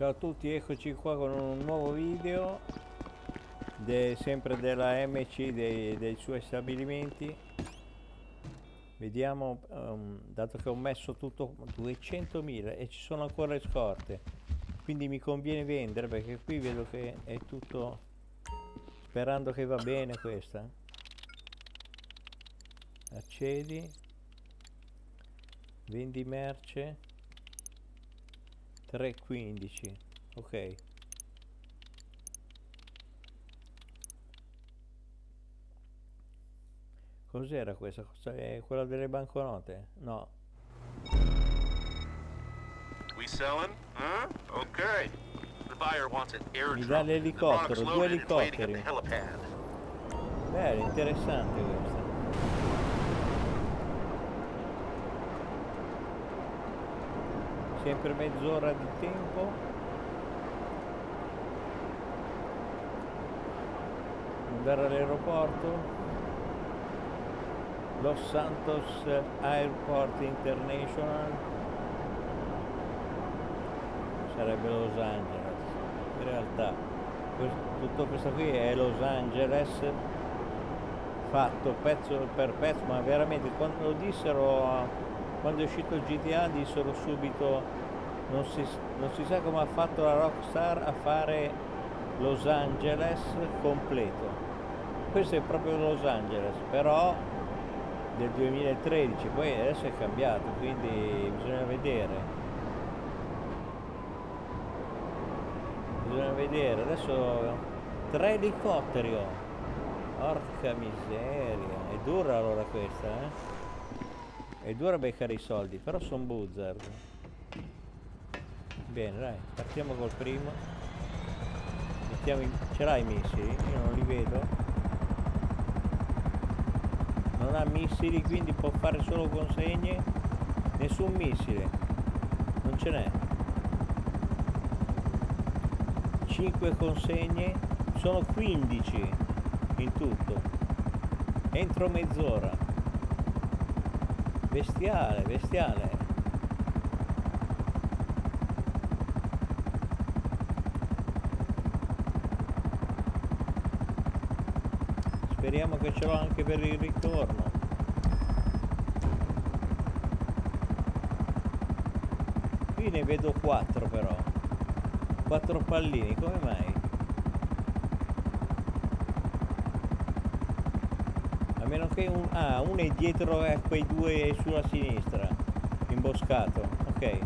Ciao a tutti, eccoci qua con un nuovo video de- sempre della MC dei, dei suoi stabilimenti. Vediamo, um, dato che ho messo tutto 200.000 e ci sono ancora le scorte, quindi mi conviene vendere perché qui vedo che è tutto sperando che va bene questa. Accedi, vendi merce. 3.15 ok. Cos'era questa cosa? È quella delle banconote? No. We selling? Huh? Okay. The buyer wants an mi dà l'elicottero due elicotteri. beh interessante sempre mezz'ora di tempo. Andare all'aeroporto. Los Santos Airport International. Sarebbe Los Angeles. In realtà tutto questo qui è Los Angeles fatto pezzo per pezzo ma veramente quando lo dissero quando è uscito il GTA dissero subito non si, non si sa come ha fatto la Rockstar a fare Los Angeles completo. Questo è proprio Los Angeles però del 2013 poi adesso è cambiato quindi bisogna vedere. Bisogna vedere. Adesso tre elicotteri ho porca miseria. È dura allora questa eh è dura beccare i soldi, però sono buzzard. Bene, dai, partiamo col primo. Mettiamo in... Ce l'hai i missili? Io non li vedo. Non ha missili, quindi può fare solo consegne. Nessun missile. Non ce n'è. 5 consegne. Sono 15 in tutto. Entro mezz'ora. Bestiale, bestiale. Speriamo che ce l'ho anche per il ritorno. Qui ne vedo quattro però. Quattro pallini, come mai? Meno che un... Ah, uno è dietro a quei due sulla sinistra, imboscato. Ok,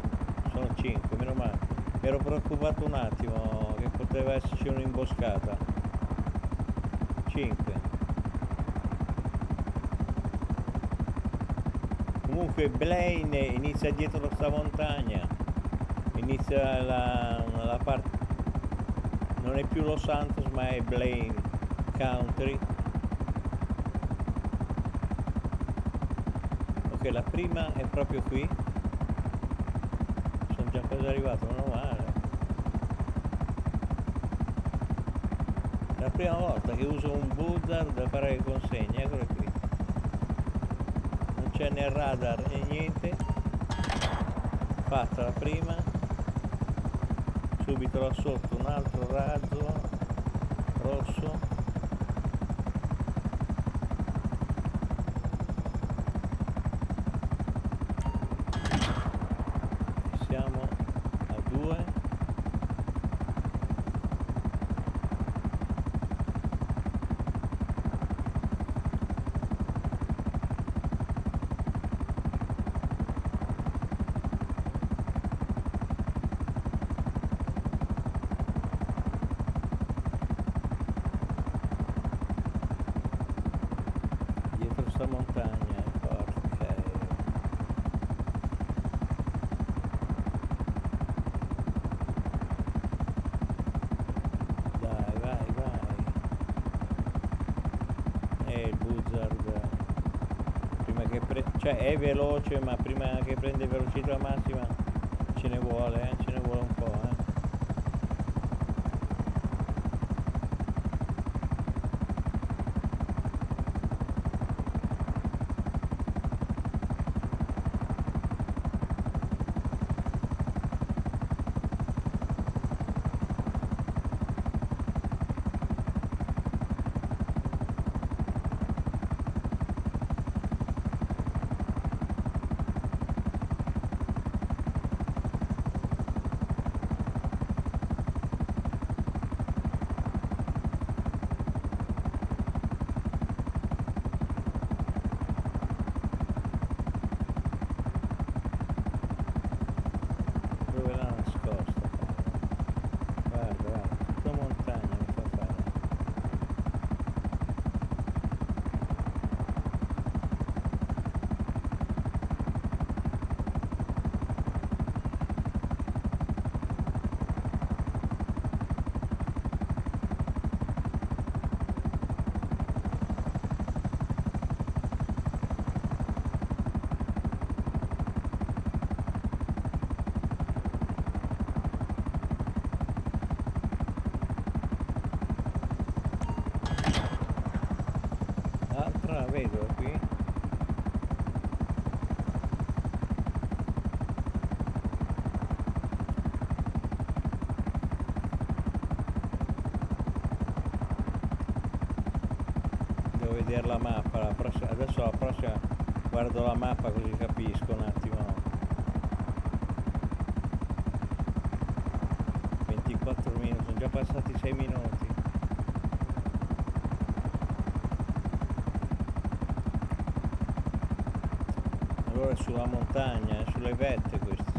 sono cinque, meno male. Mi ero preoccupato un attimo che poteva esserci un'imboscata. Cinque. Comunque Blaine inizia dietro questa montagna. Inizia la, la parte... Non è più Los Santos ma è Blaine Country che la prima è proprio qui. Sono già quasi arrivato non male. La prima volta che uso un buzzard da fare le consegne eccolo qui. Non c'è né radar né niente. Fatta la prima. Subito là sotto un altro razzo rosso cioè è veloce ma prima che prende velocità massima ce ne vuole eh? ce ne vuole un po' eh? vedere la mappa, la prossima- adesso la prossima guardo la mappa così capisco un attimo. 24 minuti, sono già passati 6 minuti. Allora è sulla montagna, è sulle vette questo.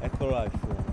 Eccolo là il fumo.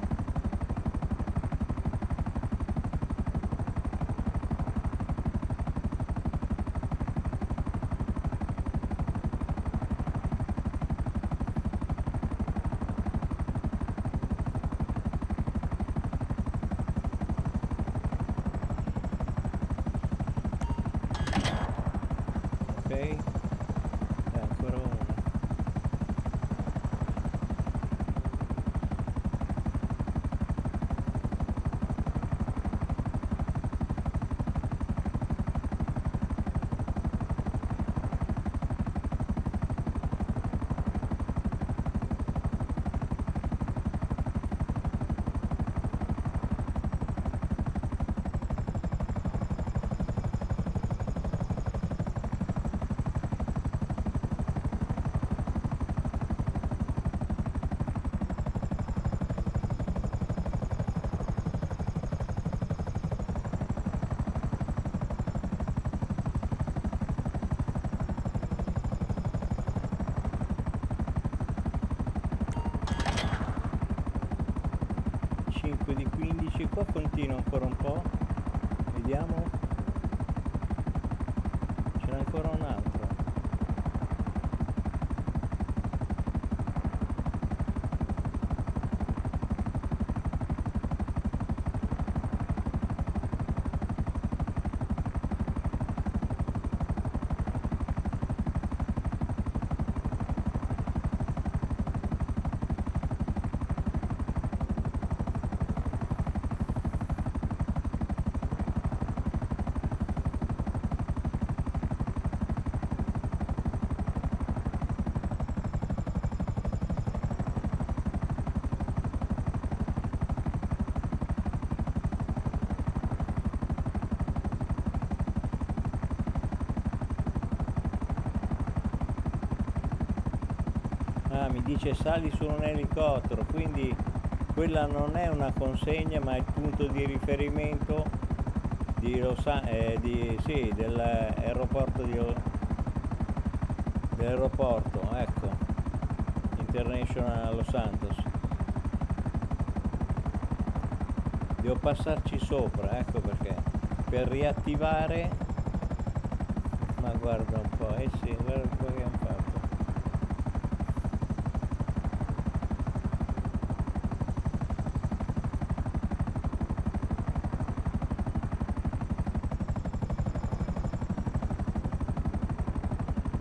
Dice sali su un elicottero, quindi quella non è una consegna ma è il punto di riferimento di Los An- eh, di, sì, dell'aeroporto di dell'aeroporto, ecco, International Los Santos. Devo passarci sopra, ecco perché, per riattivare, ma guarda un po', eh sì, guarda un po' che hanno fatto.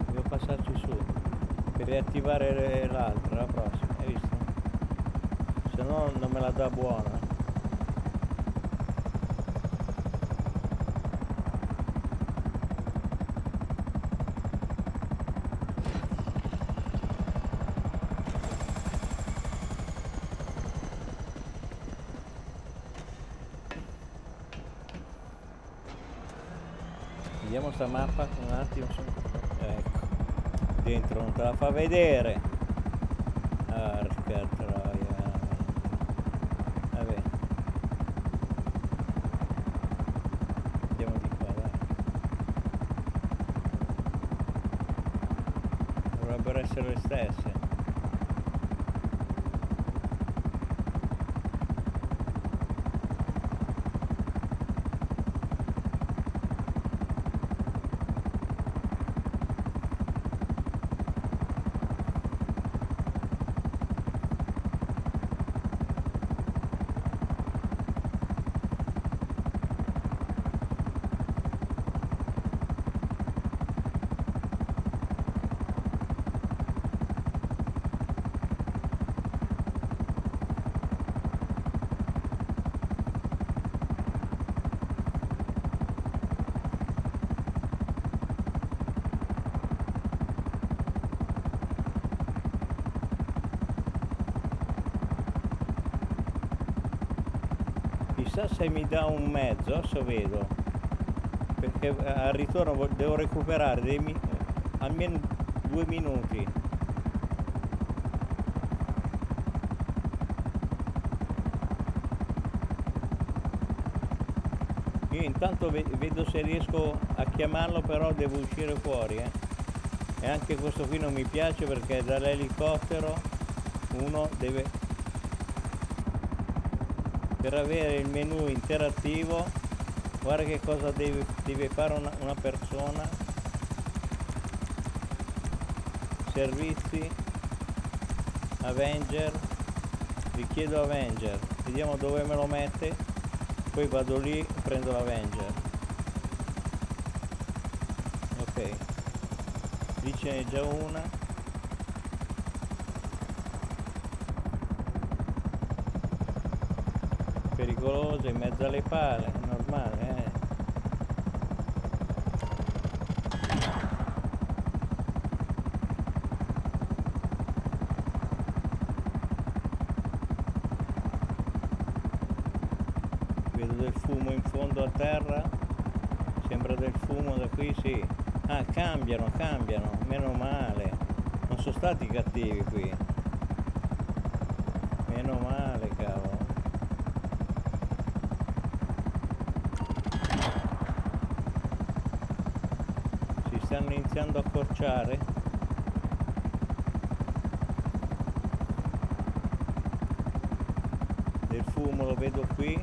Devo passarci su per riattivare le- l'altra, la prossima, hai visto? Se no non me la dà buona. Vediamo sta mappa un attimo. Dentro non te la fa vedere. Arca troia. Vabbè. Andiamo di qua, dai. Dovrebbero essere le stesse. Chissà se mi dà un mezzo, adesso vedo. perché al ritorno vo- devo recuperare dei almeno due minuti. Io intanto ve- vedo se riesco a chiamarlo, però devo uscire fuori. eh. E anche questo qui non mi piace perché dall'elicottero uno deve... Per avere il menu interattivo, guarda che cosa deve, deve fare una, una persona. Servizi, Avenger, richiedo Avenger, vediamo dove me lo mette, poi vado lì e prendo l'Avenger. Ok, lì ce n'è già una. Pericolosa in mezzo alle pale, è normale, eh. Vedo del fumo in fondo a terra. Sembra del fumo da qui, sì. Ah, cambiano, cambiano. Meno male. Non sono stati cattivi qui. Meno male, cavolo. Si stanno iniziando a accorciare. Del fumo lo vedo qui.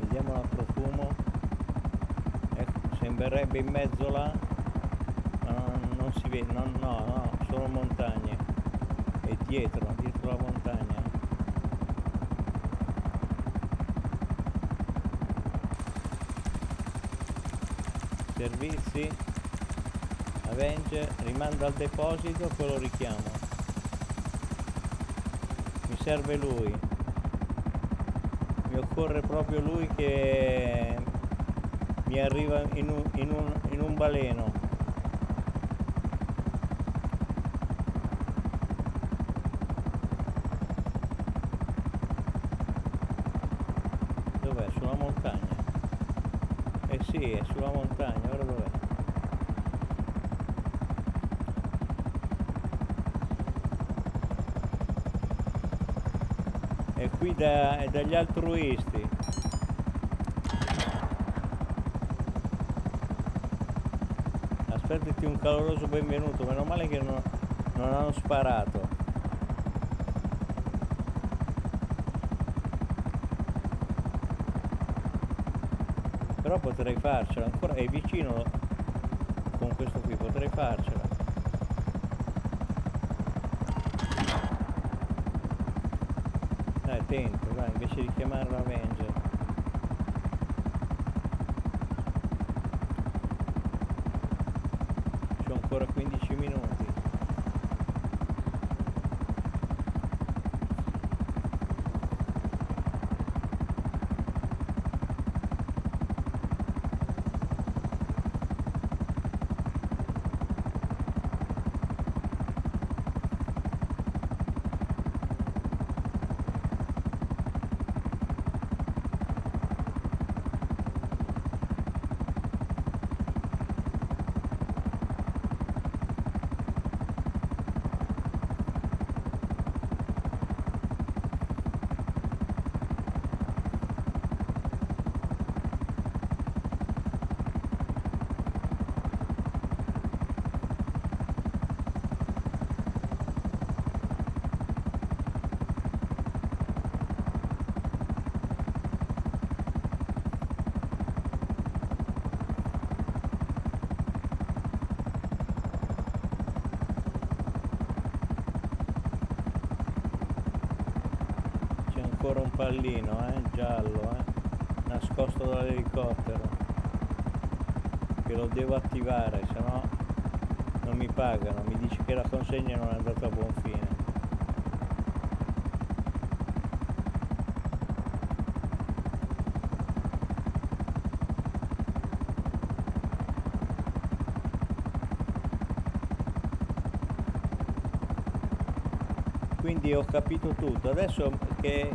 Vediamo l'altro fumo. Ecco, sembrerebbe in mezzo là, ma non, non si vede, no, no, no, sono montagne. È dietro, dietro la montagna. Servizi, Avenger, rimando al deposito, poi lo richiamo. Mi serve lui mi occorre proprio lui che mi arriva in un, in un, in un baleno. Dov'è? Sulla montagna? Eh sì, è sulla montagna, ora dov'è? È qui da- dagli altruisti. Aspettati un caloroso benvenuto, meno male che non, non hanno sparato. Però potrei farcela, ancora è vicino con questo qui, potrei farcela. Dai, tento, dai, invece di chiamare l'Avenger. C'ho ancora 15 minuti. pallino, eh, giallo, eh, nascosto dall'elicottero, che lo devo attivare, se no non mi pagano, mi dice che la consegna non è andata a buon fine. quindi ho capito tutto adesso che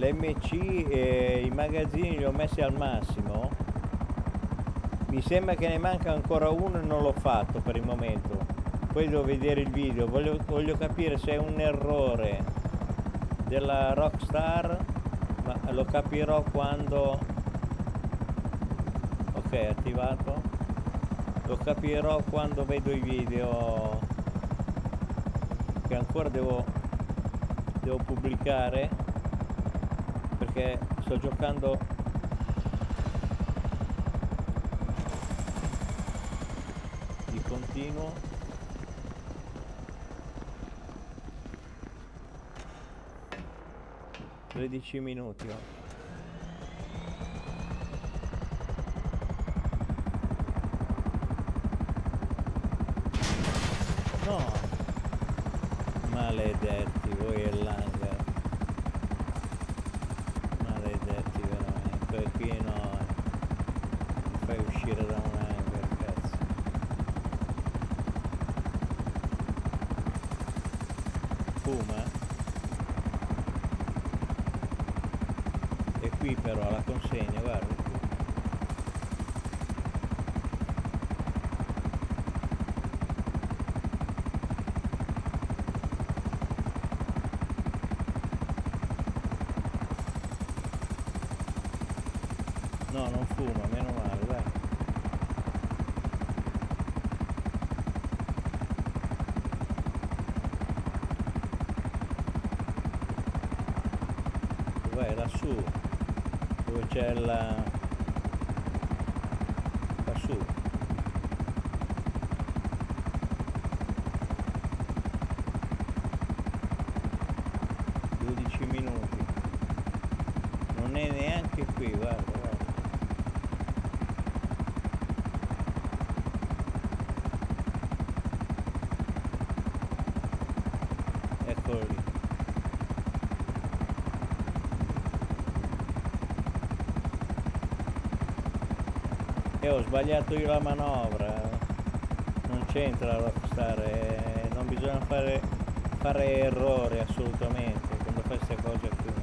l'MC e i magazzini li ho messi al massimo, mi sembra che ne manca ancora uno e non l'ho fatto per il momento. Poi devo vedere il video, voglio, voglio capire se è un errore della Rockstar, ma lo capirò quando... Ok, attivato. Lo capirò quando vedo i video che ancora devo, devo pubblicare perché sto giocando di continuo 13 minuti oh. 30. E eh, ho sbagliato io la manovra. Non c'entra stare. Eh, non bisogna fare, fare errori assolutamente quando fai queste cose qui.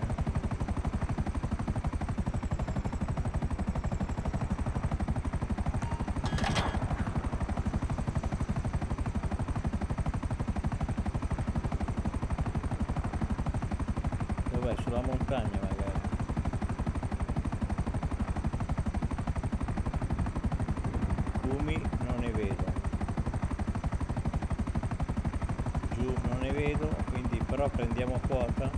Fumi non ne vedo. Giù non ne vedo, quindi però prendiamo quota.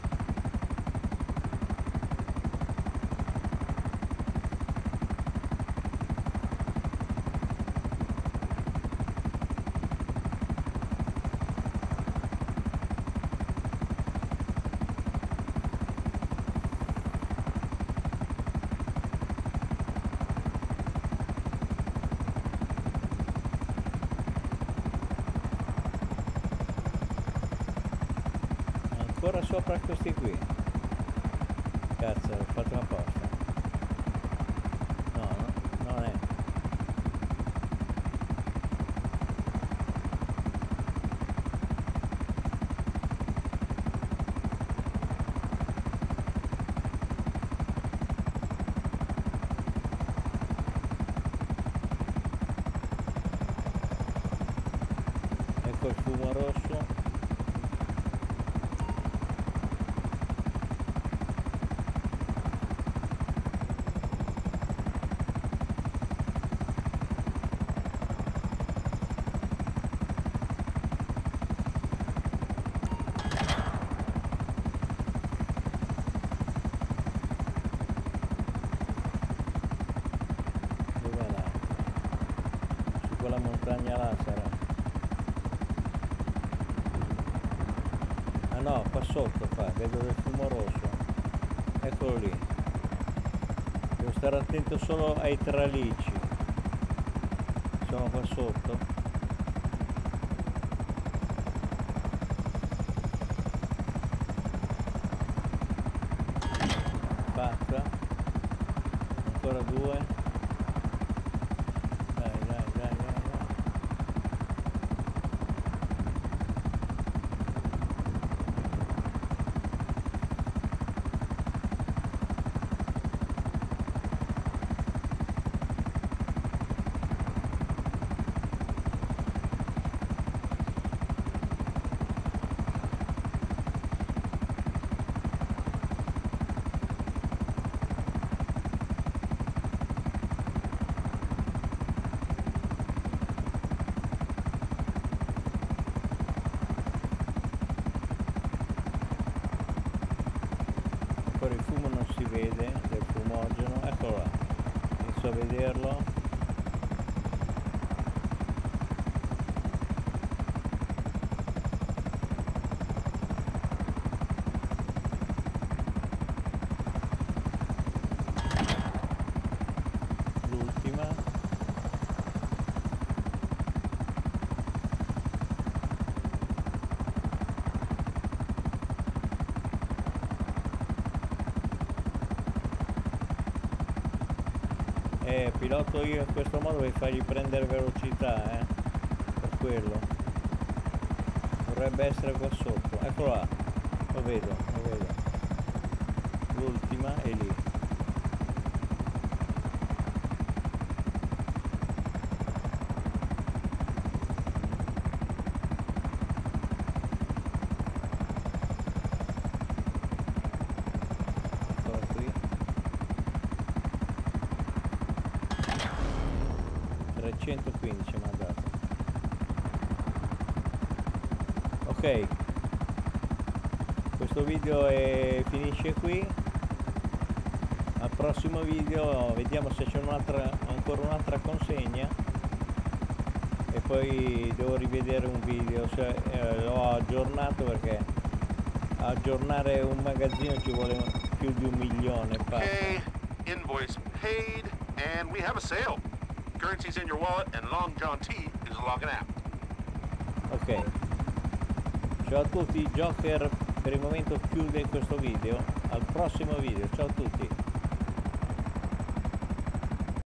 Ancora sopra questi qui. Cazzo, ho fatto apposta. No, no, non è. Ecco il fumo rosso. Dov'è l'altro? Su quella montagna là sarà. Ah no, qua sotto qua, vedo del fumo rosso. Eccolo lì. Devo stare attento solo ai tralicci. Sono qua sotto. venderlo. Piloto io in questo modo per fargli prendere velocità, eh. Per quello. Dovrebbe essere qua sotto. Eccolo là. Lo vedo, lo vedo. L'ultima è lì. Eccola qui. 315 mi ha dato. Ok. Questo video è- finisce qui. Al prossimo video vediamo se c'è un'altra ancora un'altra consegna. E poi devo rivedere un video, cioè eh, l'ho aggiornato perché aggiornare un magazzino ci vuole più di un milione. Okay, invoice paid, and we have a sale. Currency's in your wallet, and Long John T is logging out. Ok. Ciao a tutti, Joker per il momento chiude questo video. Al prossimo video, ciao a tutti.